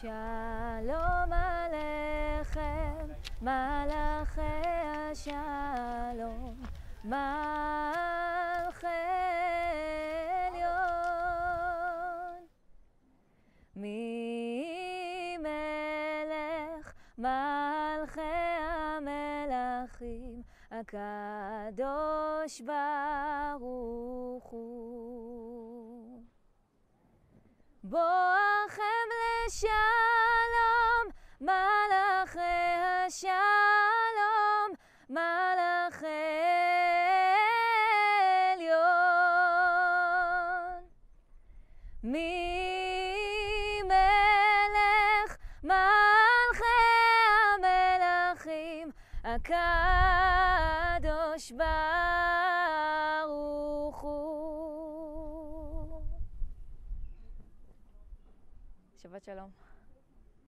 שלום עליכם, מלאכי השלום, מלכי עליון. מי מלך מלכי המלכים, הקדוש ברוך הוא. בואכם לשלום, מלאכי השלום, מלאכי עליון. מי מלך מלכי המלכים, הקדוש ברוך שבת שלום.